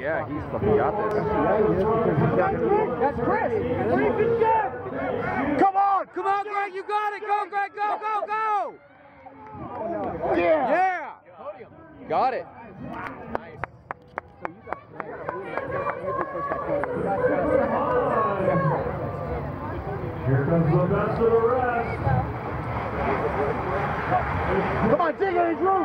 Yeah, he's fucking got this. That's Chris. Come on! Come on, Greg! You got it! Go, Greg! Go, go, go! Yeah. Yeah! Got it. Here comes the best of the rest. Come on, dig it, Drew.